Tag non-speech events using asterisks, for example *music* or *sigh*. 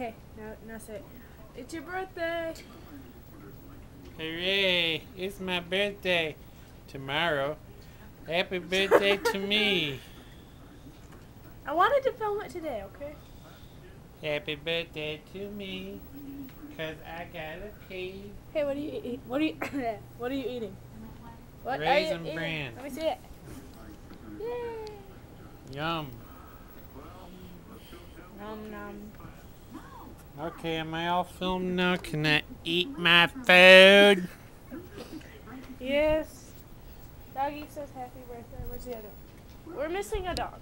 Okay, now, now say it. It's your birthday. Hooray! It's my birthday tomorrow. Happy birthday to *laughs* me. I wanted to film it today, okay? Happy birthday to me. Cause I got a pee. Hey, *coughs* what are you eating? What are you What are you eating? What Raisin are you eating? bran. Let me see it. Yay! Yum. Nom nom. Okay, am I all filmed now? Can I eat my food? Yes. Doggy says happy birthday. Where's the other one? We're missing a dog.